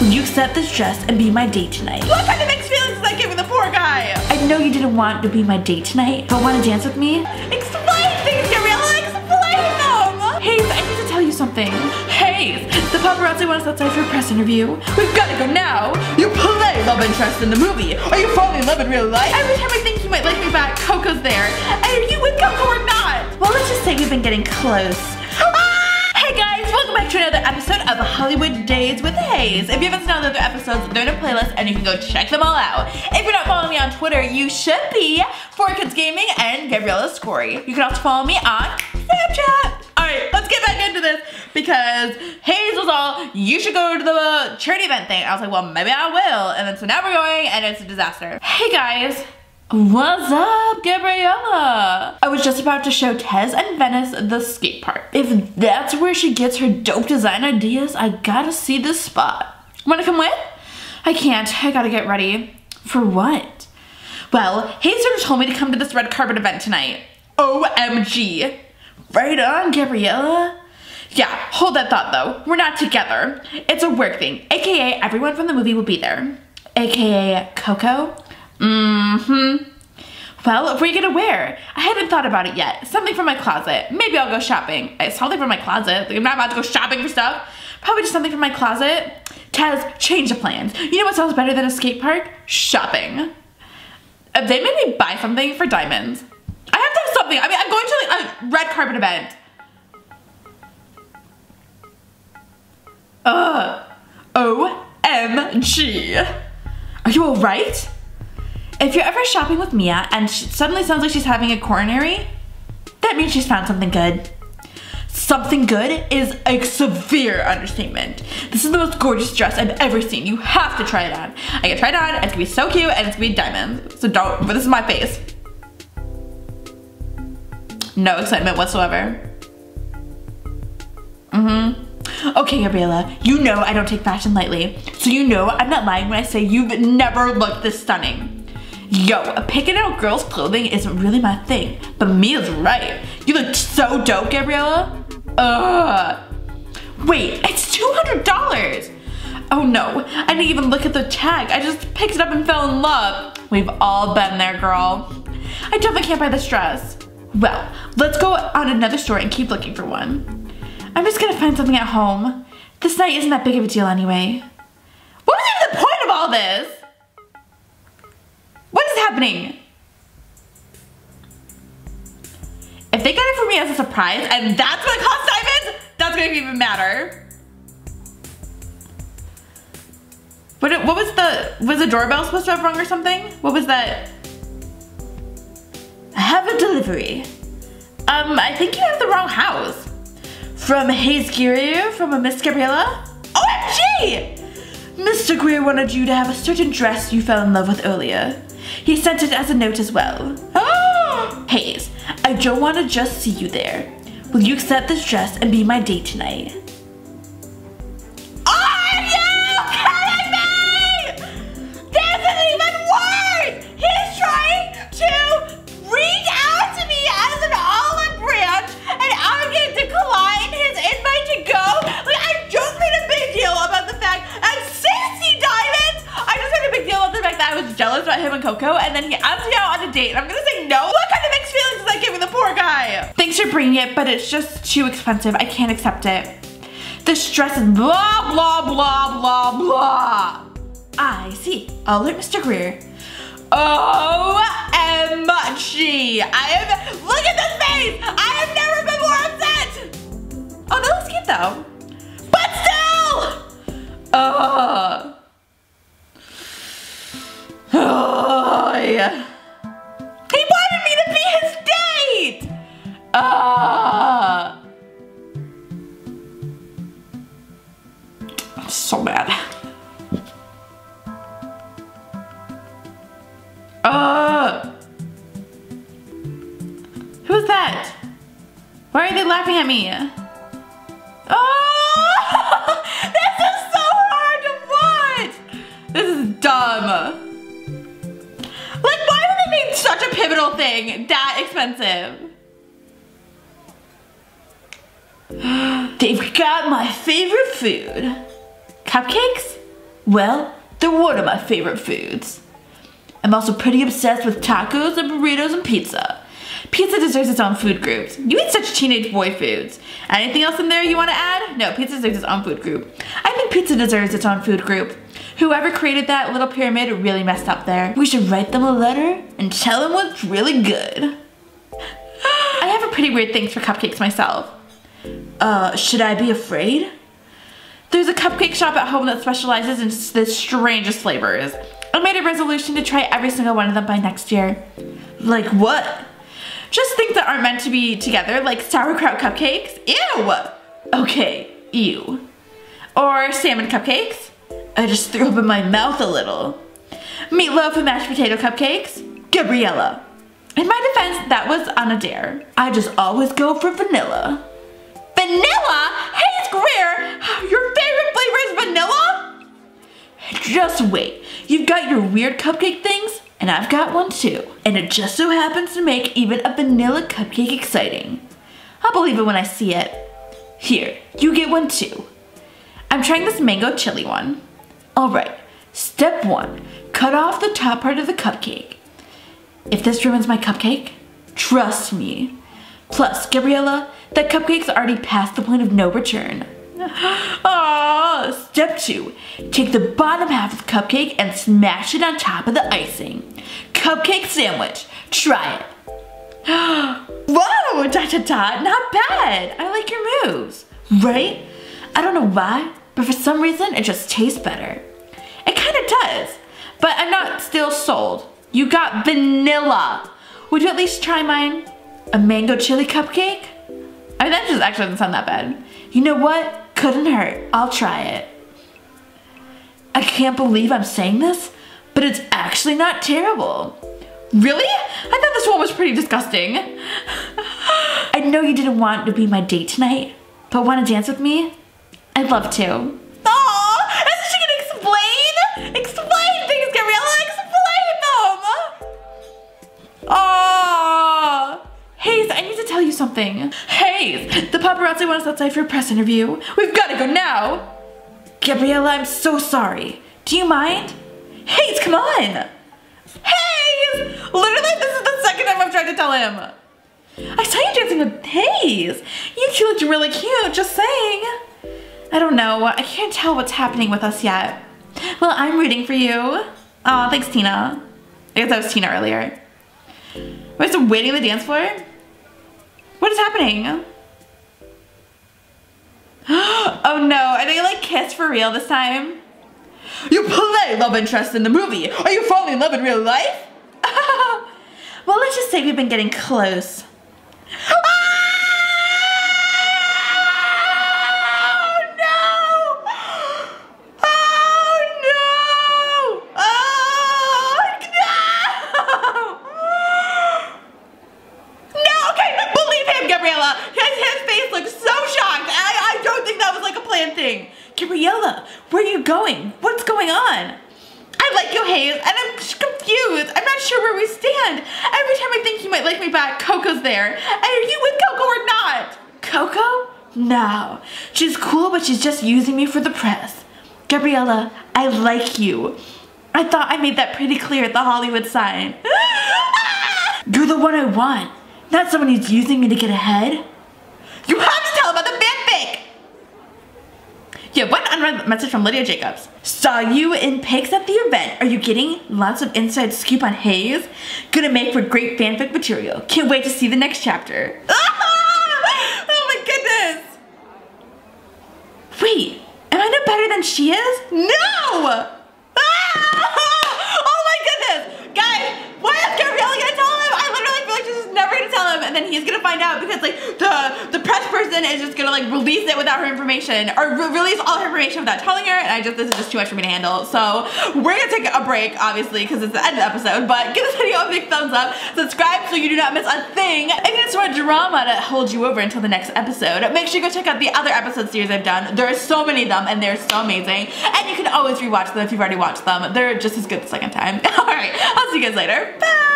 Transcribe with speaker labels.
Speaker 1: Will you accept this dress and be my date tonight?
Speaker 2: What kind of mixed feelings is that giving the poor guy?
Speaker 1: I know you didn't want to be my date tonight, but want to dance with me?
Speaker 2: Explain things, Gabriella, explain them!
Speaker 1: Hayes, I need to tell you something.
Speaker 2: Hayes, the paparazzi want us outside for a press interview. We've got to go now. You play love interest in the movie. Are you falling in love in real life? Every time I think you might like me back, Coco's there. And are you with Coco or not?
Speaker 1: Well, let's just say we've been getting close.
Speaker 2: Back to another episode of Hollywood Days with Hayes. If you haven't seen all the other episodes, they're in a playlist and you can go check them all out. If you're not following me on Twitter, you should be. For Kids Gaming and Gabriella Skory. You can also follow me on Snapchat. Alright, let's get back into this because Hayes was all, you should go to the charity event thing. I was like, well, maybe I will. And then so now we're going and it's a disaster. Hey guys, What's up, Gabriella? I was just about to show Tez and Venice the skate park. If that's where she gets her dope design ideas, I gotta see this spot. Wanna come with? I can't, I gotta get ready. For what? Well, of told me to come to this red carpet event tonight. OMG. Right on, Gabriella. Yeah, hold that thought though. We're not together. It's a work thing, aka everyone from the movie will be there. AKA Coco. Mm-hmm. Well, what are you gonna wear? I hadn't thought about it yet. Something from my closet. Maybe I'll go shopping. It's something from my closet. Like, I'm not about to go shopping for stuff. Probably just something from my closet. Tez, change the plans. You know what sounds better than a skate park? Shopping. If they made me buy something for diamonds, I have to have something. I mean, I'm going to like a red carpet event. Ugh. OMG. Are you alright? If you're ever shopping with Mia and she suddenly sounds like she's having a coronary, that means she's found something good. Something good is a severe understatement. This is the most gorgeous dress I've ever seen. You have to try it on. I get tried on, it's gonna be so cute, and it's gonna be diamonds. So don't, but this is my face. No excitement whatsoever. Mm-hmm. Okay, Gabriella, you know I don't take fashion lightly. So you know I'm not lying when I say you've never looked this stunning. Yo, picking out girls' clothing isn't really my thing, but Mia's right. You look so dope, Gabriella. Ugh. Wait, it's $200. Oh no, I didn't even look at the tag. I just picked it up and fell in love. We've all been there, girl. I definitely can't buy this dress. Well, let's go on another store and keep looking for one. I'm just gonna find something at home. This night isn't that big of a deal anyway. What even the point of all this? Happening? If they get it for me as a surprise and that's what it diamonds, that's gonna even matter. What, what was the, was the doorbell supposed to have rung or something? What was that? I have a delivery. Um, I think you have the wrong house. From Hayes Grier, from a Miss Gabriella? OMG! Mr. Grier wanted you to have a certain dress you fell in love with earlier. He sent it as a note as well. Ah! Hayes, I don't want to just see you there. Will you accept this dress and be my date tonight? Coco and then he asked me out on a date I'm gonna say no? What kind of mixed feelings is that giving the poor guy? Thanks for bringing it, but it's just too expensive. I can't accept it. This dress is blah, blah, blah, blah, blah. I see. Let Mr. Grier. OMG. I am, look at this face. I have never been more upset. Oh, that looks cute though. But still. Ugh. Yeah. He wanted me to be his date. I'm so mad. Uh, who's that? Why are they laughing at me? Oh, this is so hard to watch. This is dumb. Pivotal thing that expensive? They've got my favorite food. Cupcakes?
Speaker 1: Well, they're one of my favorite foods. I'm also pretty obsessed with tacos and burritos and pizza. Pizza deserves its own food groups. You eat such teenage boy foods. Anything else in there you want to add? No, pizza deserves its own food group. I think pizza deserves its own food group. Whoever created that little pyramid really messed up there. We should write them a letter and tell them what's really good. I have a pretty weird thing for cupcakes myself. Uh, should I be afraid? There's a cupcake shop at home that specializes in the strangest flavors. I made a resolution to try every single one of them by next year. Like what? Just things that aren't meant to be together, like sauerkraut cupcakes. Ew! Okay, ew. Or salmon cupcakes. I just threw up in my mouth a little. Meatloaf and mashed potato cupcakes. Gabriella. In my defense, that was on a dare. I just always go for vanilla. Vanilla? Hayes Grier, your favorite flavor is vanilla? Just wait. You've got your weird cupcake things, and I've got one too. And it just so happens to make even a vanilla cupcake exciting. I'll believe it when I see it. Here, you get one too. I'm trying this mango chili one. All right, step one, cut off the top part of the cupcake. If this ruins my cupcake, trust me. Plus, Gabriella, that cupcake's already past the point of no return. Ah, step two, take the bottom half of the cupcake and smash it on top of the icing. Cupcake sandwich, try it. Whoa, da da da, not bad. I like your moves, right? I don't know why, but for some reason it just tastes better. But I'm not still sold. You got vanilla. Would you at least try mine? A mango chili cupcake? I mean, that just actually doesn't sound that bad. You know what? Couldn't hurt. I'll try it. I can't believe I'm saying this, but it's actually not terrible. Really? I thought this one was pretty disgusting. I know you didn't want to be my date tonight, but want to dance with me? I'd love to. Tell you something. Hayes, the paparazzi want us outside for a press interview. We've gotta go now. Gabriella, I'm so sorry. Do you mind? Hayes, come on. Hayes! Literally, this is the second time I've tried to tell him. I saw you dancing with Hayes. You two looked really cute, just saying. I don't know, I can't tell what's happening with us yet. Well, I'm rooting for you. Aw, thanks, Tina. I guess that was Tina earlier. We're still waiting on the dance floor? What is happening? oh no, are they like kiss for real this time? You play love interest in the movie. Are you falling in love in real life? well, let's just say we've been getting close. Oh, no! Oh, no! Oh, no! No, okay, believe him, Gabriella. His, his face looks so shocked. I, I don't think that was like a planned thing. Gabriella, where are you going? What's going on? I like you, Hayes, and I'm confused. I'm not sure where we stand. Every like me back, Coco's there. And are you with Coco or not? Coco? No. She's cool, but she's just using me for the press. Gabriella, I like you. I thought I made that pretty clear at the Hollywood sign. Ah! You're the one I want, not someone who's using me to get ahead. You have to tell about the fanfic! Yeah, one unread message from Lydia Jacobs. Saw you in pics at the event. Are you getting lots of inside scoop on Hayes? Gonna make for great fanfic material. Can't wait to see the next chapter. oh my goodness! Wait, am I no better than she is? No! Oh and then he's gonna find out because like the the person is just gonna like release it without her information or re release all her information without telling her and I just this is just too much for me to handle. So we're gonna take a break obviously because it's the end of the episode but give this video a big thumbs up, subscribe so you do not miss a thing and some more drama to hold you over until the next episode. Make sure you go check out the other episode series I've done. There are so many of them and they're so amazing and you can always rewatch them if you've already watched them. They're just as good the second time. Alright, I'll see you guys later. Bye!